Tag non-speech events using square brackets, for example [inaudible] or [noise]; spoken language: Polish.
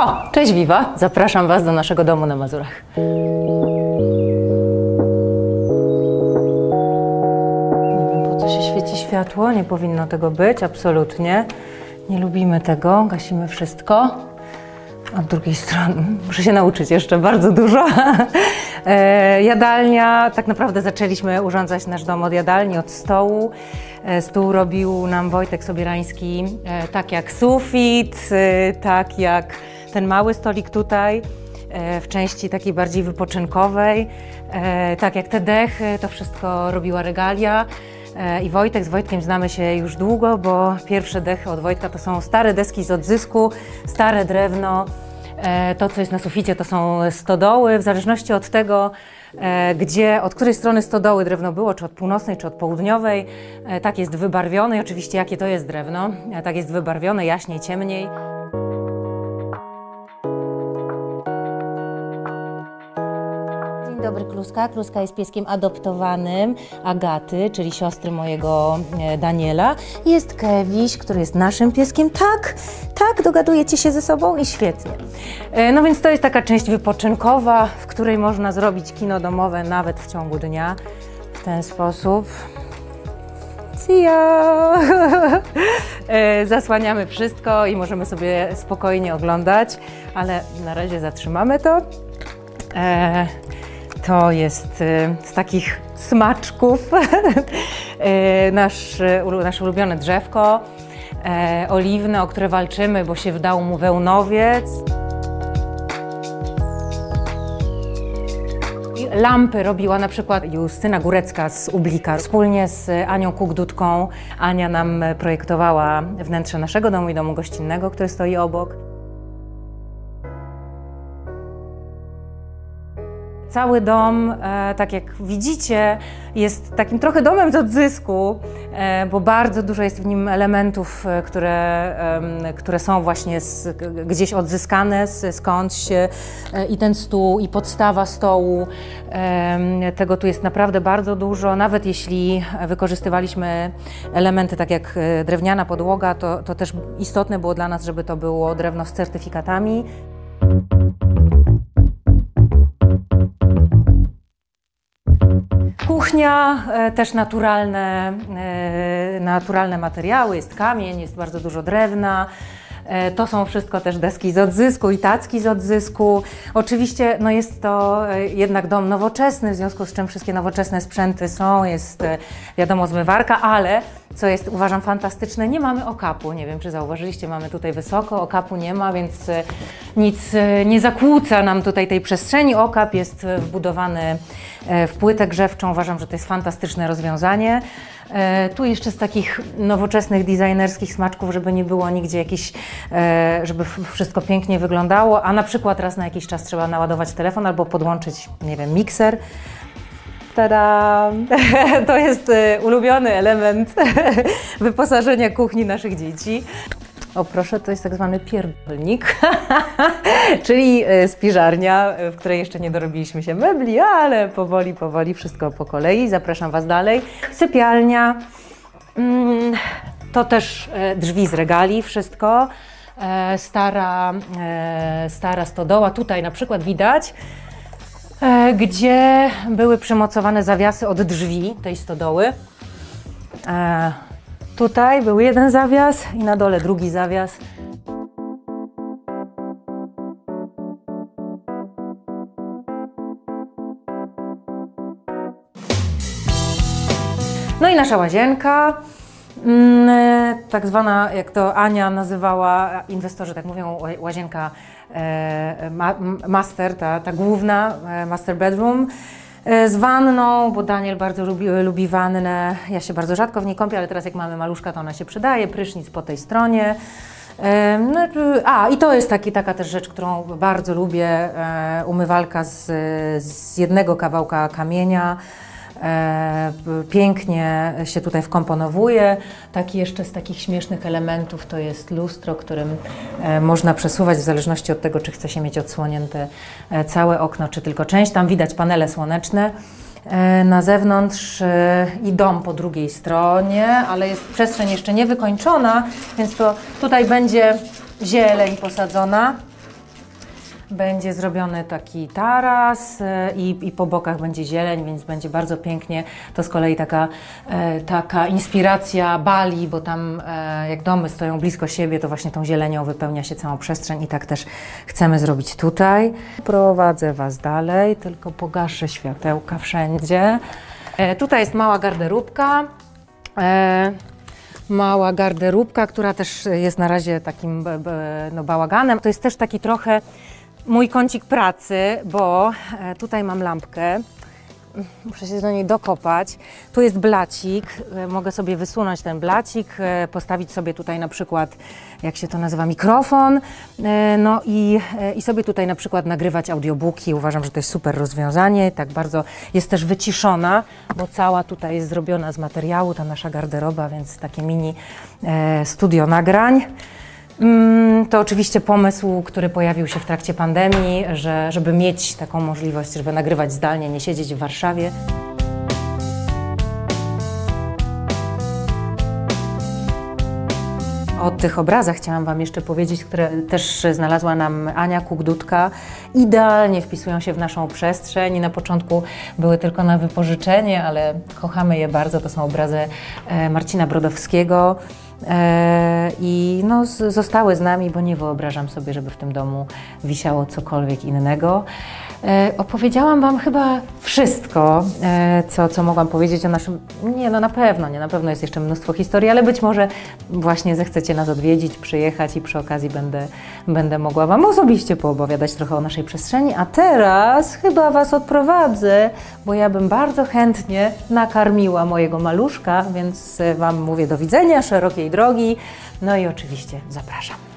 O, cześć Wiwa! Zapraszam Was do naszego domu na Mazurach. Nie wiem, po co się świeci światło, nie powinno tego być, absolutnie. Nie lubimy tego, gasimy wszystko. Od drugiej strony, [laughs] muszę się nauczyć jeszcze bardzo dużo. [laughs] E, jadalnia, tak naprawdę zaczęliśmy urządzać nasz dom od jadalni, od stołu. E, Stół robił nam Wojtek Sobierański, e, tak jak sufit, tak jak ten mały stolik tutaj, e, w części takiej bardziej wypoczynkowej, e, tak jak te dechy, to wszystko robiła regalia. E, I Wojtek, z Wojtkiem znamy się już długo, bo pierwsze dechy od Wojtka to są stare deski z odzysku, stare drewno. To, co jest na suficie, to są stodoły. W zależności od tego, gdzie, od której strony stodoły drewno było, czy od północnej, czy od południowej, tak jest wybarwione. I oczywiście, jakie to jest drewno, tak jest wybarwione, jaśniej, ciemniej. Dobry, Kluska. Kluska jest pieskiem adoptowanym Agaty, czyli siostry mojego e, Daniela. Jest Kewiś, który jest naszym pieskiem. Tak, tak, dogadujecie się ze sobą i świetnie. E, No więc to jest taka część wypoczynkowa, w której można zrobić kino domowe nawet w ciągu dnia w ten sposób. Ya! [laughs] E, Zasłaniamy wszystko i możemy sobie spokojnie oglądać, ale na razie zatrzymamy to. To jest e, z takich smaczków e, [laughs] nasz, ulu- nasze ulubione drzewko oliwne, o które walczymy, bo się wdał mu wełnowiec. Lampy robiła na przykład Justyna Górecka z Ublika. Wspólnie z Anią Kukdutką Ania nam projektowała wnętrze naszego domu i domu gościnnego, który stoi obok. Cały dom, e, tak jak widzicie, jest takim trochę domem z odzysku, e, bo bardzo dużo jest w nim elementów, e, które, które są właśnie z, gdzieś odzyskane skądś. I ten stół, i podstawa stołu. Tego tu jest naprawdę bardzo dużo. Nawet jeśli wykorzystywaliśmy elementy tak jak drewniana podłoga, to, to też istotne było dla nas, żeby to było drewno z certyfikatami. Kuchnia, e, też naturalne, e, naturalne materiały, jest kamień, jest bardzo dużo drewna. E, To są wszystko też deski z odzysku i tacki z odzysku. Oczywiście no jest to jednak dom nowoczesny, w związku z czym wszystkie nowoczesne sprzęty są, jest wiadomo zmywarka, ale co jest uważam fantastyczne, nie mamy okapu. Nie wiem, czy zauważyliście, mamy tutaj wysoko, okapu nie ma, więc e, nic e, nie zakłóca nam tutaj tej przestrzeni. Okap jest wbudowany e, w płytę grzewczą. Uważam, że to jest fantastyczne rozwiązanie. Tu jeszcze z takich nowoczesnych, designerskich smaczków, żeby nie było nigdzie jakiś, żeby wszystko pięknie wyglądało, a na przykład raz na jakiś czas trzeba naładować telefon albo podłączyć, nie wiem, mikser. Tada! [laughs] To jest e, ulubiony element [laughs] wyposażenia kuchni naszych dzieci. O proszę, to jest tak zwany pierdolnik, [laughs] czyli e, spiżarnia, e, w której jeszcze nie dorobiliśmy się mebli, ale powoli, powoli wszystko po kolei. Zapraszam Was dalej. Sypialnia. Mm, To też drzwi z regali, wszystko. E, Stara, e, stara stodoła. Tutaj na przykład widać, gdzie były przymocowane zawiasy od drzwi tej stodoły. E, Tutaj był jeden zawias i na dole drugi zawias. No i nasza łazienka, e, tak zwana, jak to Ania nazywała, inwestorzy tak mówią, ła- łazienka e, master, ta, ta główna, e, master bedroom. e, Z wanną, bo Daniel bardzo lubi, lubi wannę. Ja się bardzo rzadko w niej kąpię, ale teraz jak mamy maluszka, to ona się przydaje. Prysznic po tej stronie. E, No, a, i to jest taki, taka też rzecz, którą bardzo lubię. E, umywalka z, z jednego kawałka kamienia. E, pięknie się tutaj wkomponowuje. Taki jeszcze z takich śmiesznych elementów to jest lustro, którym e, można przesuwać w zależności od tego, czy chce się mieć odsłonięte e, całe okno, czy tylko część. Tam widać panele słoneczne. Na zewnątrz i dom po drugiej stronie, ale jest przestrzeń jeszcze niewykończona, więc to tutaj będzie zieleń posadzona. Będzie zrobiony taki taras e, i, i po bokach będzie zieleń, więc będzie bardzo pięknie. To z kolei taka, e, taka inspiracja Bali, bo tam e, jak domy stoją blisko siebie, to właśnie tą zielenią wypełnia się całą przestrzeń i tak też chcemy zrobić tutaj. Prowadzę Was dalej, tylko pogaszę światełka wszędzie. Tutaj jest mała garderobka. E, mała garderobka, która też jest na razie takim no, bałaganem. To jest też taki trochę mój kącik pracy, bo e, tutaj mam lampkę. Muszę się do niej dokopać. Tu jest blacik, e, mogę sobie wysunąć ten blacik, e, postawić sobie tutaj na przykład, jak się to nazywa, mikrofon, no i, i sobie tutaj na przykład nagrywać audiobooki. Uważam, że to jest super rozwiązanie, tak bardzo jest też wyciszona, bo cała tutaj jest zrobiona z materiału, ta nasza garderoba, więc takie mini studio nagrań. Mm, To oczywiście pomysł, który pojawił się w trakcie pandemii, że, żeby mieć taką możliwość, żeby nagrywać zdalnie, nie siedzieć w Warszawie. O tych obrazach chciałam Wam jeszcze powiedzieć, które też znalazła nam Ania Kugdutka. Idealnie wpisują się w naszą przestrzeń. Na początku były tylko na wypożyczenie, ale kochamy je bardzo. To są obrazy e, Marcina Brodowskiego. E, I no, zostały z nami, bo nie wyobrażam sobie, żeby w tym domu wisiało cokolwiek innego. E, opowiedziałam Wam chyba wszystko, e, co, co mogłam powiedzieć o naszym. Nie, no na pewno, nie, na pewno jest jeszcze mnóstwo historii, ale być może właśnie zechcecie nas odwiedzić, przyjechać i przy okazji będę, będę mogła Wam osobiście poopowiadać trochę o naszej przestrzeni. A teraz chyba Was odprowadzę, bo ja bym bardzo chętnie nakarmiła mojego maluszka, więc Wam mówię do widzenia, szerokiej drogi. No i oczywiście zapraszam.